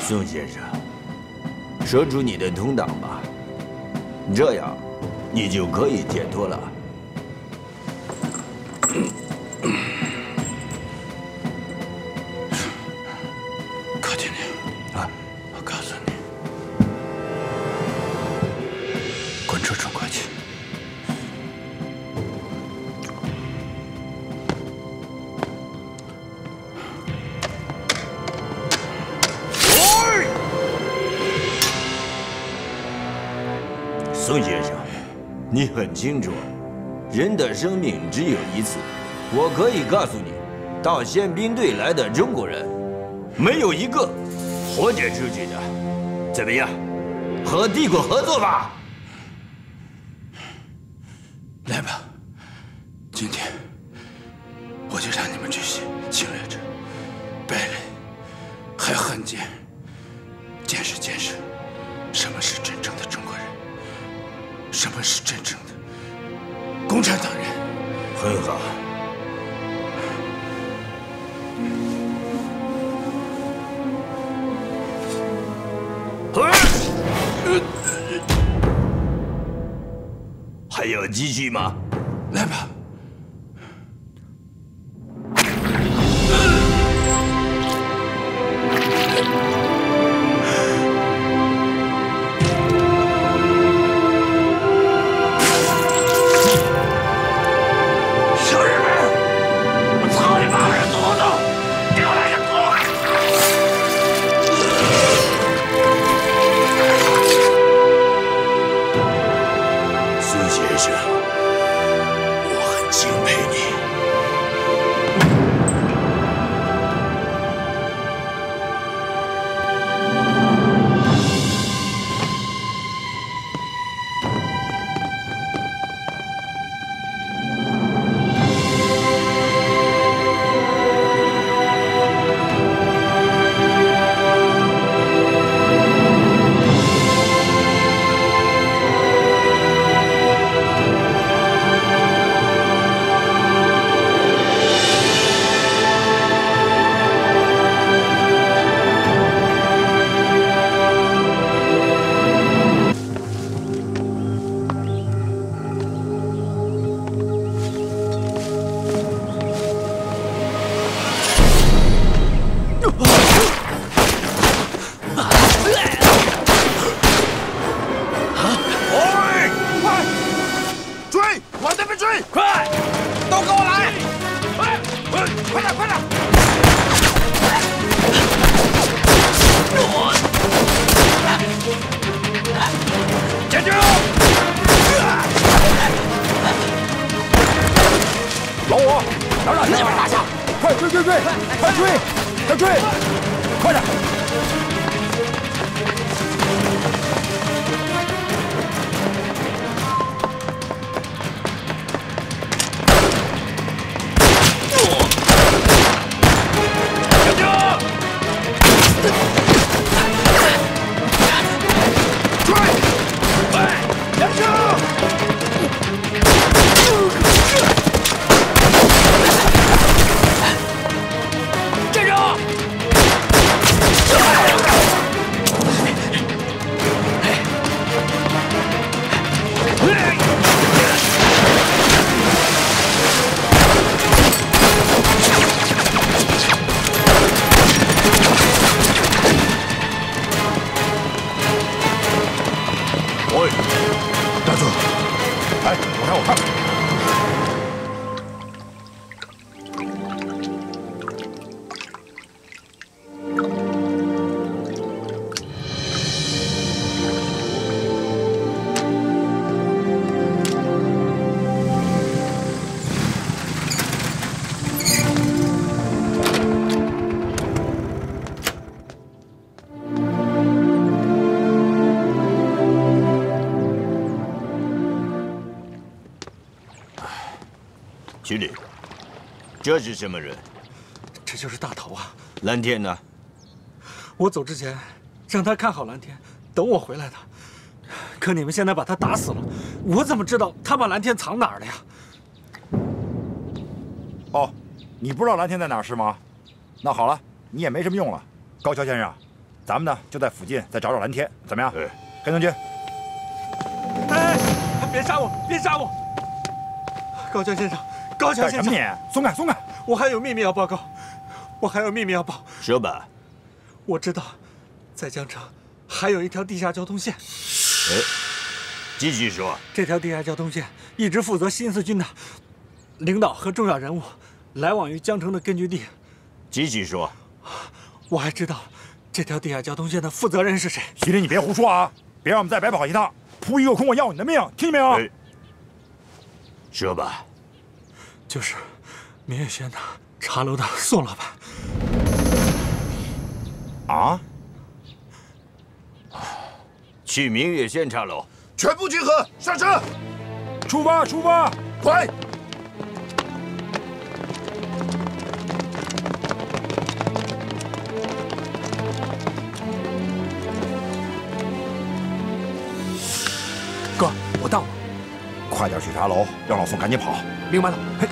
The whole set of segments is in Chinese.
宋先生，说出你的同党吧，这样你就可以解脱了。清楚，人的生命只有一次。我可以告诉你，到宪兵队来的中国人，没有一个活着出去的。怎么样，和帝国合作吧？来吧，今天我就让你们这些侵略者、败类，还有汉奸，见识见识什么是真正的中国人。什么是真正的共产党人？很好。还要继续吗？这是什么人？这就是大头啊！蓝天呢？我走之前让他看好蓝天，等我回来的。可你们现在把他打死了，我怎么知道他把蓝天藏哪儿了呀？哦，你不知道蓝天在哪儿是吗？那好了，你也没什么用了，高桥先生，咱们呢就在附近再找找蓝天，怎么样？对，黑藤军，哎，别杀我，别杀我！高桥先生，高桥先生，干什么你？松开，松开！我还有秘密要报告，我还有秘密要报。说吧。我知道，在江城还有一条地下交通线。哎，继续说。这条地下交通线一直负责新四军的领导和重要人物来往于江城的根据地。继续说。我还知道。这条地下交通线的负责人是谁？徐林，你别胡说啊！别让我们再白跑一趟，扑一个空我要你的命，听见没有？说吧。就是明月轩的茶楼的宋老板。啊？去明月轩茶楼，全部集合，上车，出发，出发，快！哥，我到了，快点去茶楼，让老宋赶紧跑。明白了。嘿，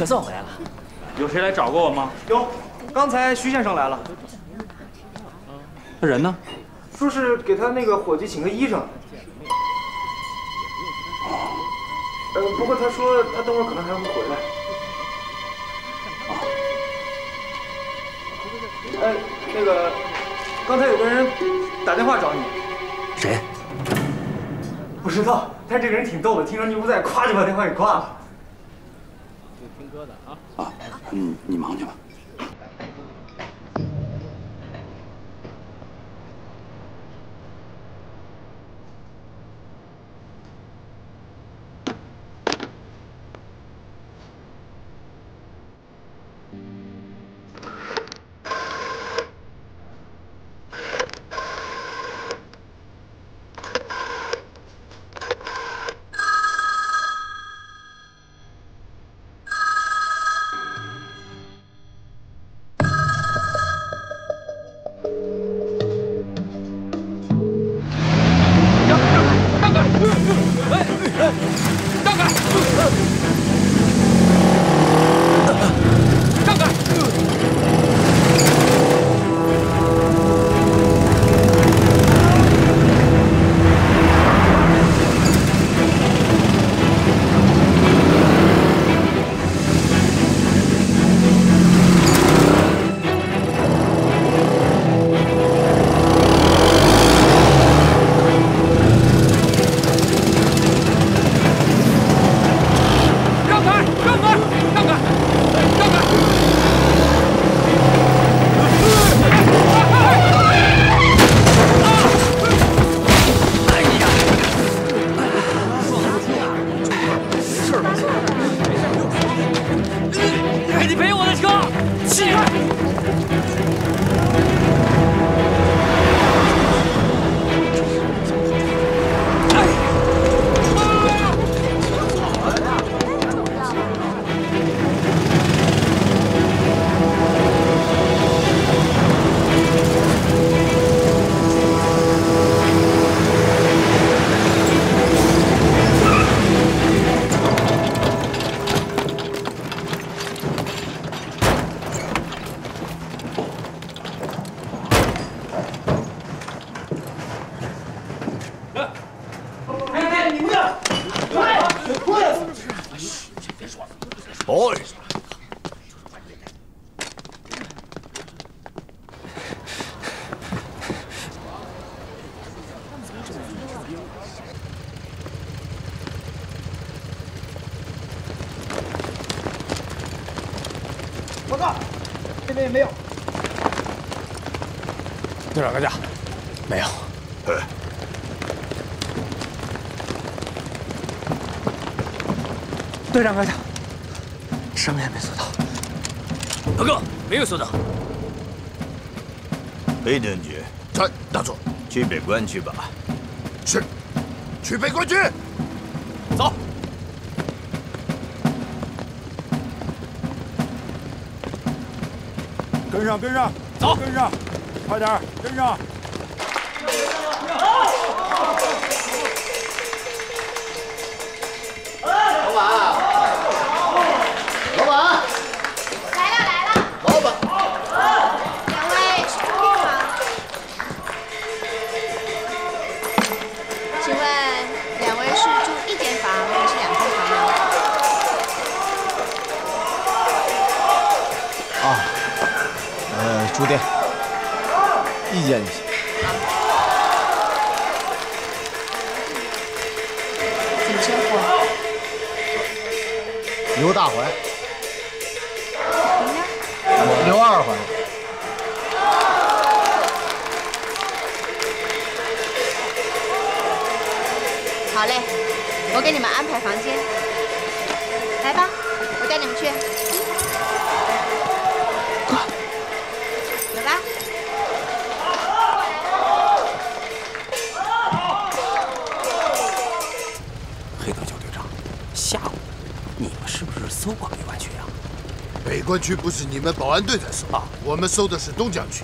可算回来了，有谁来找过我吗？有，刚才徐先生来了。那人呢？说是给他那个伙计请个医生。呃，不过他说他等会儿可能还会回来。哎，那个，刚才有个人打电话找你。谁？不知道，但这个人挺逗的，听说你不在，咵就把电话给挂了。啊，嗯，你忙去吧。报告，这边也没有。队长阁下，没有。队长阁下，什么也没搜到。报告，没有搜到。裴登举，传大佐，去北关去吧。是，去北关去。跟上，跟上，走，跟上，快点，跟上。一间就行。怎么称呼？刘大怀，您呢？我刘二怀。好嘞，我给你们安排房间。来吧，我带你们去。关区不是你们保安队在搜啊，我们搜的是东江区，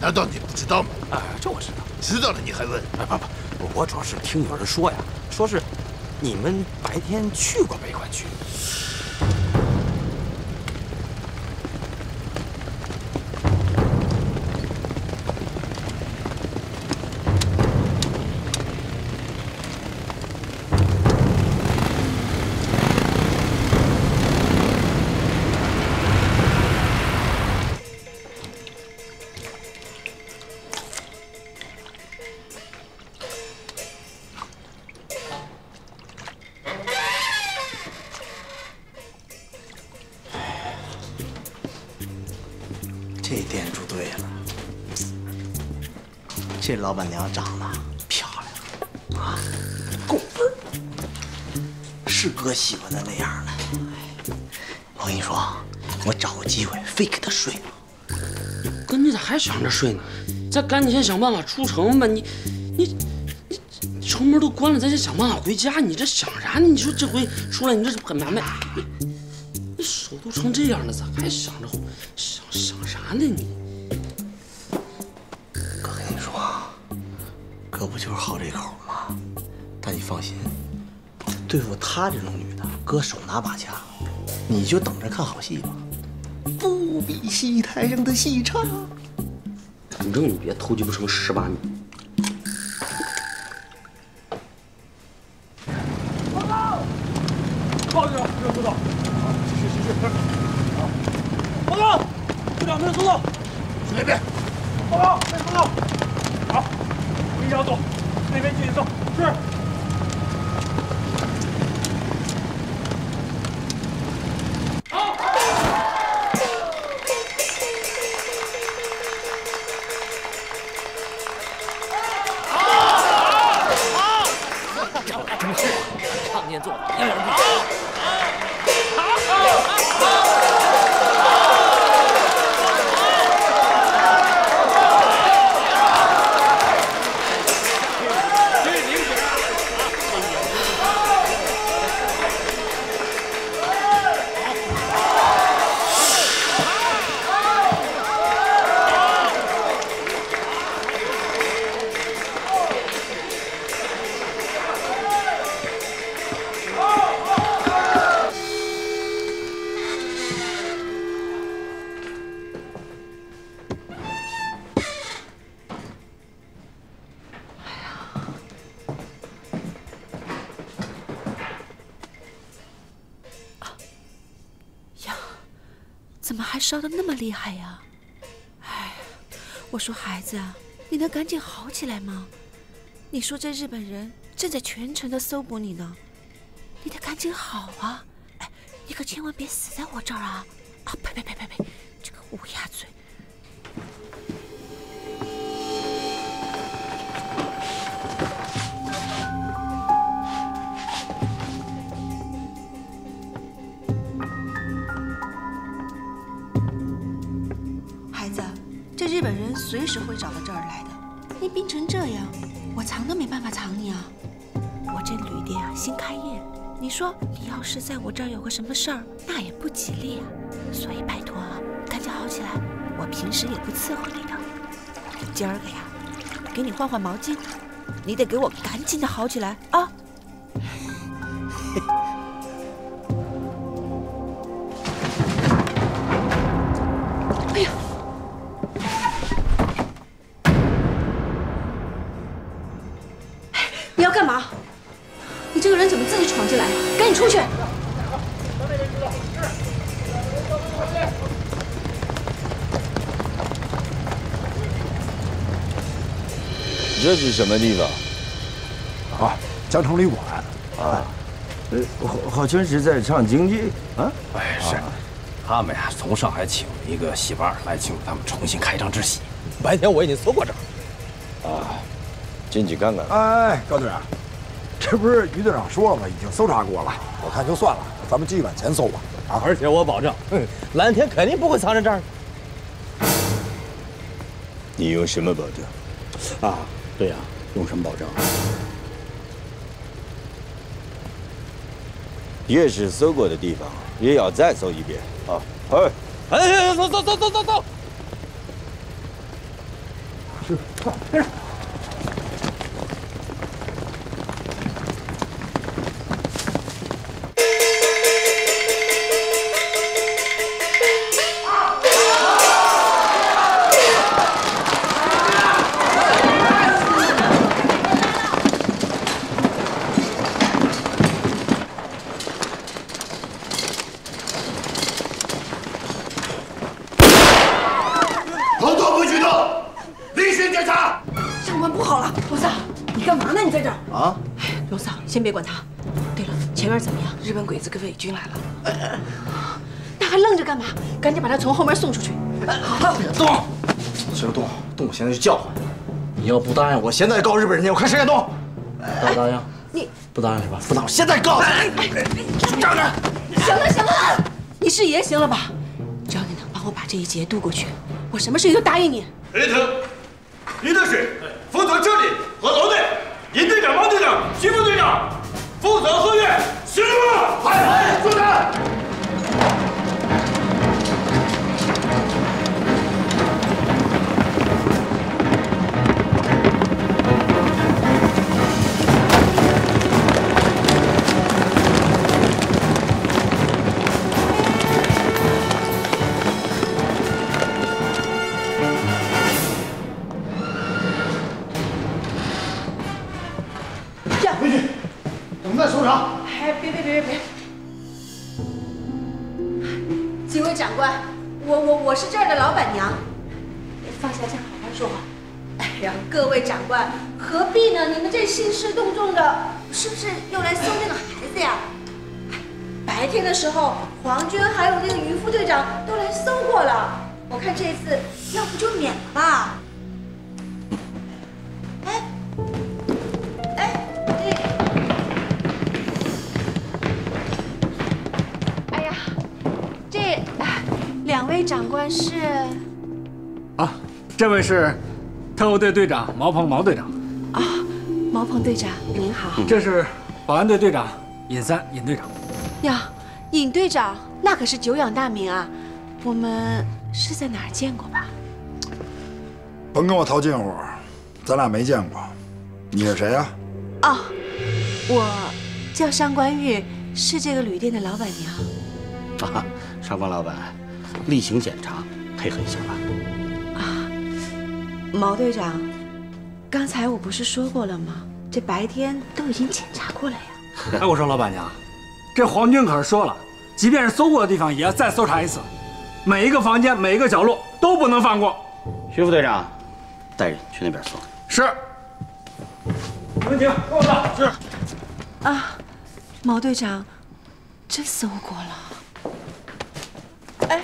难道你不知道吗？啊，这我知道。知道了你还问？啊不不，我主要是听有人说呀，说是你们白天去过北老板娘长得漂亮啊，够分儿，是哥喜欢的那样的。我跟你说，我找个机会非给她睡了。哥，你咋还想着睡呢？咱赶紧先想办法出城吧！你，你，你，城门都关了，咱先想办法回家。你这想啥呢？你说这回出来，你这是很难卖，你手都成这样了，咋还想着想想啥呢？你好这口吗？但你放心，对付她这种女的，哥手拿把掐，你就等着看好戏吧。不比戏台上的戏差。反正你别偷鸡不成蚀把米。报告，没有收到。继续继续。报告，队长没有收到。去那烧得那么厉害呀？哎，我说孩子，你能赶紧好起来吗？你说这日本人正在全城的搜捕你呢，你得赶紧好啊！哎，你可千万别死在我这儿啊！啊，呸呸呸呸呸，这个乌鸦嘴！随时会找到这儿来的。你病成这样，我藏都没办法藏你啊！我这旅店啊新开业，你说你要是在我这儿有个什么事儿，那也不吉利啊。所以拜托啊，赶紧好起来。我平时也不伺候你的。今儿个呀，给你换换毛巾，你得给我赶紧的好起来啊！这是什么地方？啊，江城旅馆。啊，呃，好，好像是在唱京剧啊。哎，是，他们呀从上海请了一个戏班来庆祝他们重新开张之喜。白天我已经搜过这儿。啊，进去看看。哎，高队长，这不是于队长说了吗？已经搜查过了。我看就算了，咱们继续往前搜吧。啊，而且我保证，蓝天肯定不会藏在这儿。你用什么保证？啊，对呀，用什么保证？越是搜过的地方，越要再搜一遍啊！哎，哎，走走走走走走。是，快跟上。紧把他从后门送出去。好，别动！行动，动我！现在就叫唤。你要不答应，我现在告日本人去，我看谁敢动。答不答应？你不答应是吧？不答应，我现在告诉你。站着！行了行了，你是爷行了吧？只要你能帮我把这一劫渡过去，我什么事情都答应你。雷腾，是特务队队长毛鹏毛队长，啊，毛鹏队长您好。这是保安队队长尹三尹队长。呀，尹队长那可是久仰大名啊，我们是在哪儿见过吧？甭跟我套近乎，咱俩没见过。你是谁呀、哦，我叫上官玉，是这个旅店的老板娘。啊，上官老板，例行检查，配合一下吧。啊，毛队长，刚才我不是说过了吗？这白天都已经检查过了呀。哎，我说老板娘，这皇军可是说了，即便是搜过的地方，也要再搜查一次。每一个房间、每一个角落都不能放过。徐副队长，带人去那边搜。是。文婷，跟我走。是。啊，毛队长，真搜过了。哎。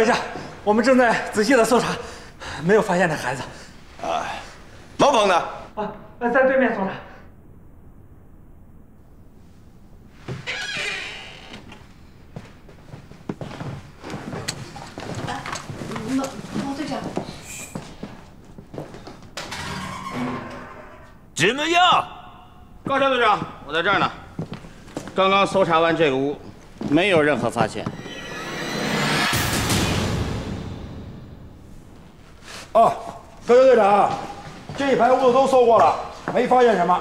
报告队长阁下，我们正在仔细的搜查，没有发现那孩子。啊，老彭呢？啊，在对面搜查。毛毛队长，怎么样？高桥队长，我在这儿呢。刚刚搜查完这个屋，没有任何发现。啊，高桥队长，这一排屋子都搜过了，没发现什么。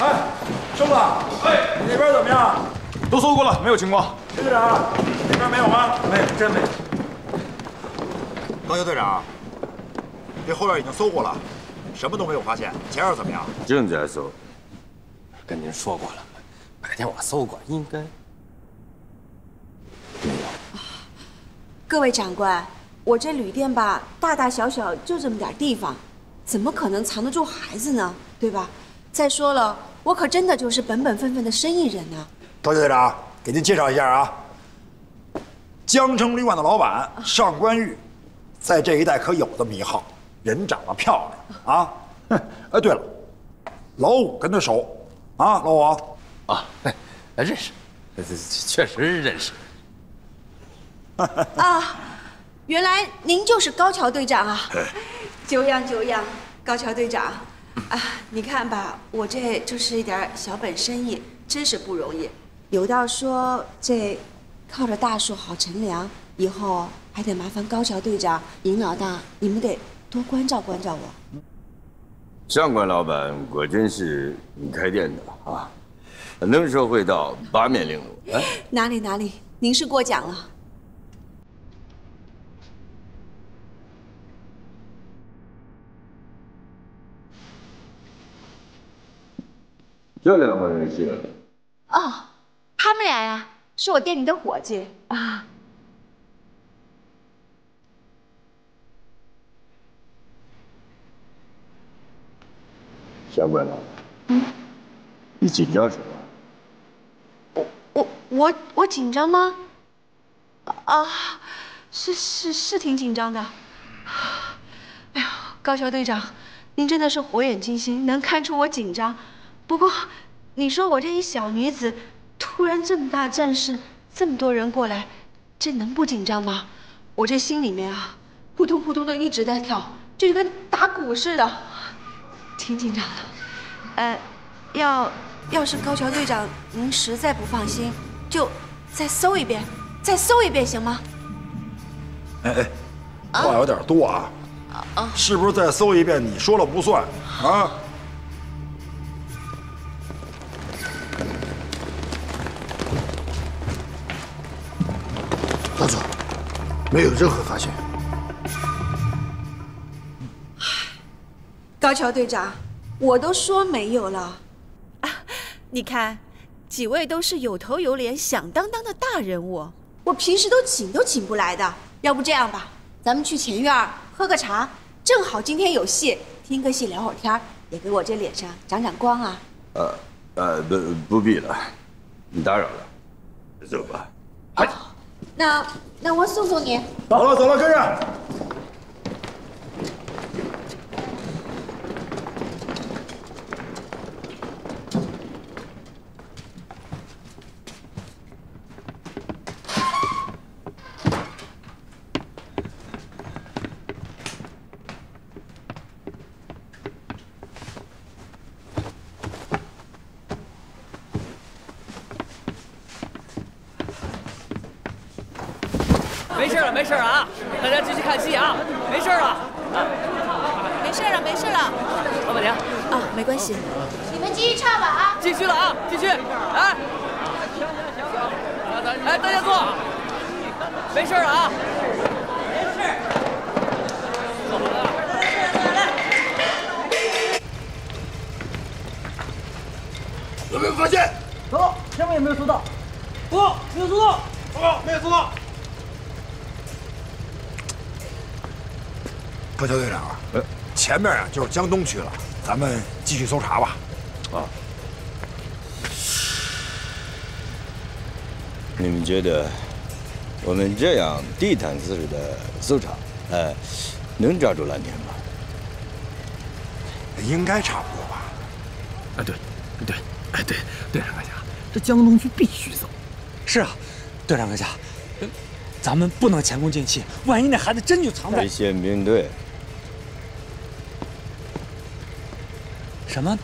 哎，兄弟，哎，你那边怎么样？都搜过了，没有情况。徐队长，那边没有吗？没有，真没有。高桥队长，这后院已经搜过了，什么都没有发现。前院怎么样？正在搜。跟您说过了，白天我搜过，应该各位长官，我这旅店吧，大大小小就这么点地方，怎么可能藏得住孩子呢？对吧？再说了，我可真的就是本本分分的生意人呢。高桥队长，给您介绍一下啊，江城旅馆的老板上官玉，在这一带可有这么一号，人长得漂亮啊。哼哎，对了，老五跟他熟啊，老五啊，哎认识，确实认识。啊，原来您就是高桥队长啊！久仰久仰，高桥队长啊！你看吧，我这就是一点小本生意，真是不容易。有道说这靠着大树好乘凉，以后还得麻烦高桥队长、尹老大，你们得多关照关照我。上官老板果真是你开店的啊，能说会道，八面玲珑。哎，哪里哪里，您是过奖了。这两个人是？哦，他们俩呀，是我店里的伙计啊。下官了。嗯，你紧张什么？我我我紧张吗？啊，是是是挺紧张的。哎呦，高桥队长，您真的是火眼金睛，能看出我紧张。不过，你说我这一小女子，突然这么大战事，这么多人过来，这能不紧张吗？我这心里面啊，扑通扑通的一直在跳，就跟打鼓似的，挺紧张的。呃，要要是高桥队长您实在不放心，就再搜一遍，再搜一遍行吗？哎哎，话有点多啊。啊，是不是再搜一遍你说了不算啊？没有任何发现。高桥队长，我都说没有了。啊，你看，几位都是有头有脸、响当当的大人物，我平时都请都请不来的。要不这样吧，咱们去前院喝个茶，正好今天有戏，听个戏聊会儿天也给我这脸上长长光啊。呃呃，不不必了，你打扰了，走吧。哎，那那我送送你。走了走了，跟着。没事了，没事了啊！大家继续看戏啊，没事了。没事了，没事了。老板娘，啊，没关系。你们继续唱吧啊！继续了啊，继续，来。哎，大家坐，没事了啊。没事。有没有发现？报告，前面有没有收到。报告，没有收到。报告，没有收到。高桥队长啊，前面啊就是江东区了，咱们继续搜查吧。啊。你们觉得我们这样地毯式的搜查，呃，能抓住蓝天吗？应该差不多吧。啊，对，对，哎，对，队长阁下，这江东区必须搜。是啊，队长阁下，咱们不能前功尽弃，万一那孩子真就藏在宪兵队。什么？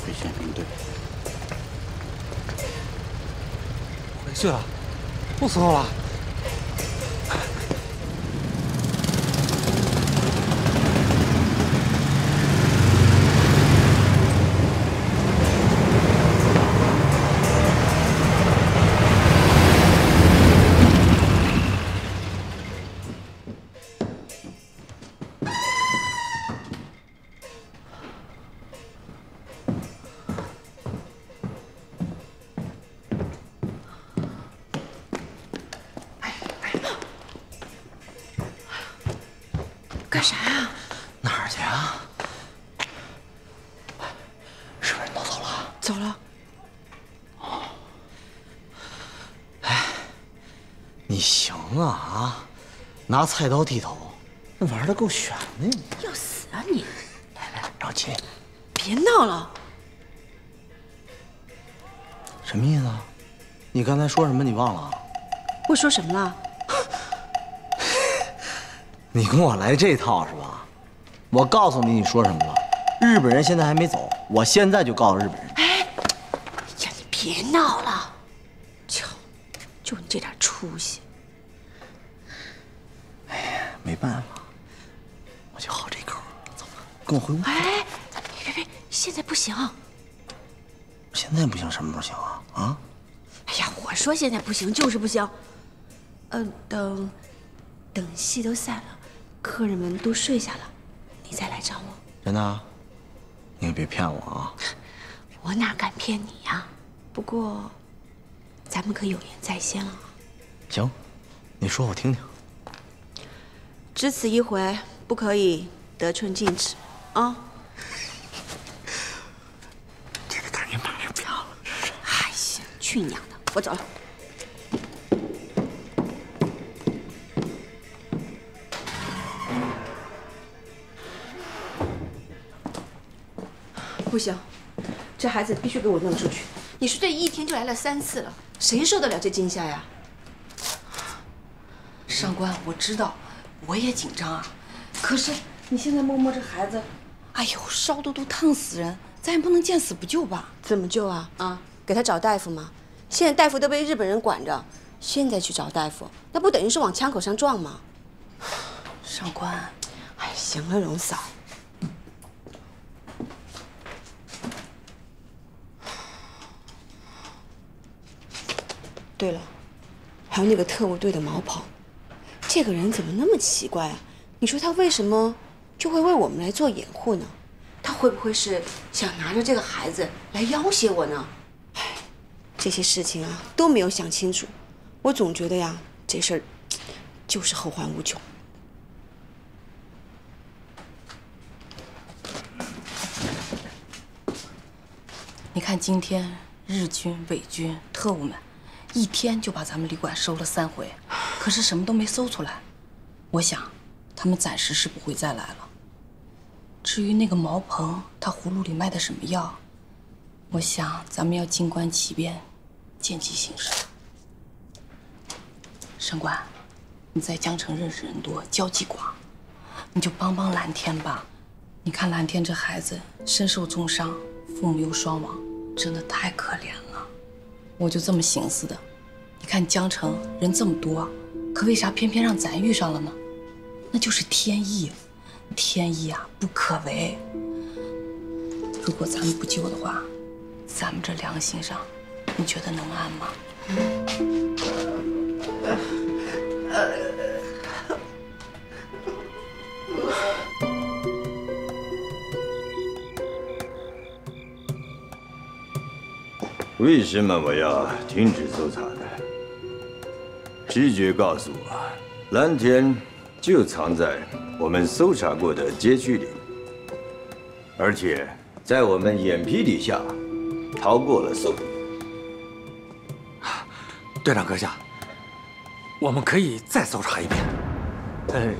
回宪兵队。回去了，不搜了。拿菜刀剃头，那玩的够悬的你。要死啊你！着急，别闹了。什么意思啊？你刚才说什么？你忘了？我说什么了？你跟我来这套是吧？我告诉你，你说什么了？日本人现在还没走，我现在就告诉日本人。哎，呀，你别闹了，就就你这点出息。没办法，我就好这口。走吧，跟我回屋。哎，别别别，现在不行。现在不行，什么不行啊？啊？哎呀，我说现在不行就是不行。嗯，等等戏都散了，客人们都睡下了，你再来找我。真的？你可别骗我啊！我哪敢骗你呀？不过，咱们可有言在先了。行，你说我听听。只此一回，不可以得寸进尺啊！这个感觉马上不要了。哎呀，去你娘的！我走了。不行，这孩子必须给我弄出去。你说这一天就来了三次了，谁受得了这惊吓呀？上官，我知道，我也紧张啊。可是你现在摸摸这孩子，哎呦，烧的都烫死人，咱也不能见死不救吧？怎么救啊？啊，给他找大夫吗？现在大夫都被日本人管着，现在去找大夫，那不等于是往枪口上撞吗？上官，哎，行了，荣嫂。对了，还有那个特务队的毛袍，这个人怎么那么奇怪啊？你说他为什么就会为我们来做掩护呢？他会不会是想拿着这个孩子来要挟我呢？哎，这些事情啊都没有想清楚，我总觉得呀，这事儿就是后患无穷。你看今天日军、伪军、特务们。一天就把咱们旅馆收了三回，可是什么都没搜出来。我想，他们暂时是不会再来了。至于那个毛鹏，他葫芦里卖的什么药，我想咱们要静观其变，见机行事。上官，你在江城认识人多，交际广，你就帮帮蓝天吧。你看蓝天这孩子身受重伤，父母又双亡，真的太可怜了。我就这么寻思的，你看江城人这么多，可为啥偏偏让咱遇上了呢？那就是天意，天意啊，不可违。如果咱们不救的话，咱们这良心上，你觉得能安吗？为什么我要停止搜查？直觉告诉我，蓝天就藏在我们搜查过的街区里，而且在我们眼皮底下逃过了搜捕。队长阁下，我们可以再搜查一遍，呃，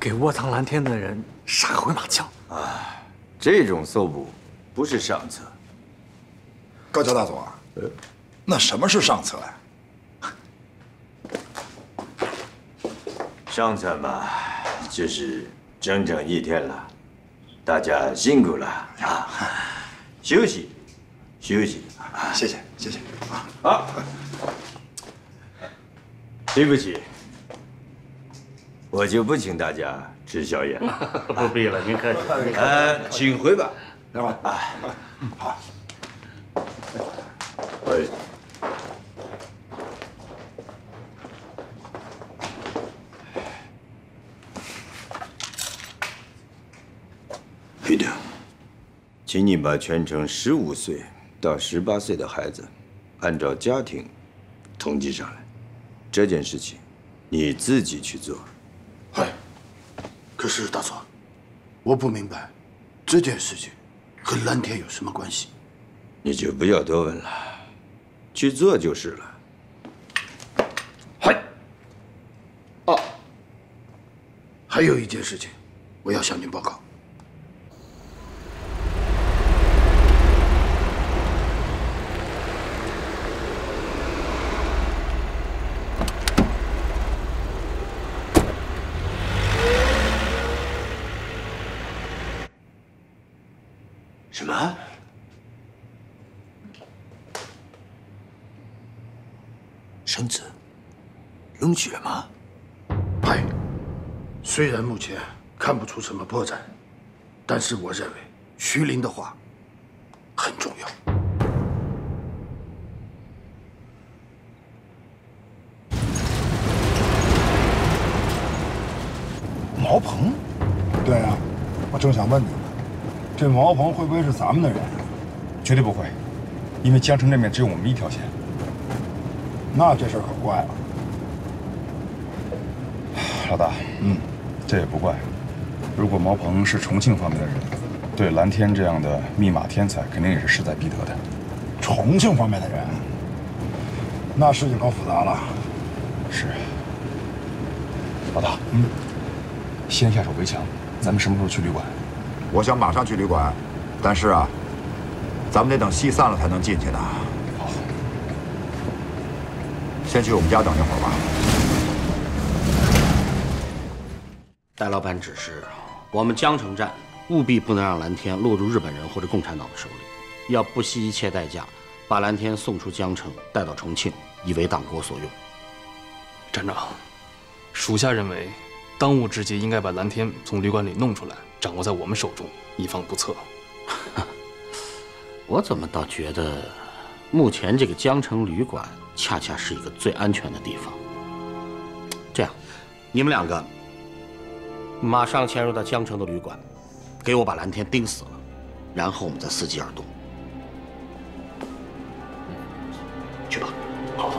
给窝藏蓝天的人杀个回马枪。啊，这种搜捕不是上策。高桥大佐，那什么是上策呀？上策嘛，就是整整一天了，大家辛苦了啊！休息，休息。谢谢，谢谢。啊！啊，对不起，我就不请大家吃宵夜了。不必了，您客气。呃，请回吧。来吧。啊，好。哎，彼得，请你把全城十五岁到十八岁的孩子，按照家庭统计上来。这件事情，你自己去做。嗨，可是大佐，我不明白，这件事情和蓝天有什么关系？你就不要多问了，去做就是了。嗨，哦，还有一件事情，我要向您报告。什么？生子冷血吗？嗨，虽然目前看不出什么破绽，但是我认为徐林的话很重要。毛鹏？对啊，我正想问你呢，这毛鹏会不会是咱们的人？绝对不会，因为江城这边只有我们一条线。那这事儿可怪了。老大，嗯，这也不怪。如果毛鹏是重庆方面的人，对蓝天这样的密码天才，肯定也是势在必得的。重庆方面的人，那事情可复杂了。是。老大，嗯，先下手为强。咱们什么时候去旅馆？我想马上去旅馆，但是啊，咱们得等戏散了才能进去呢。好，先去我们家等一会儿吧。戴老板指示，我们江城站务必不能让蓝天落入日本人或者共产党的手里，要不惜一切代价把蓝天送出江城，带到重庆，以为党国所用。站长，属下认为，当务之急应该把蓝天从旅馆里弄出来，掌握在我们手中，以防不测。我怎么倒觉得，目前这个江城旅馆恰恰是一个最安全的地方。这样，你们两个。马上潜入到江城的旅馆给我把蓝天盯死了然后我们再伺机而动去吧好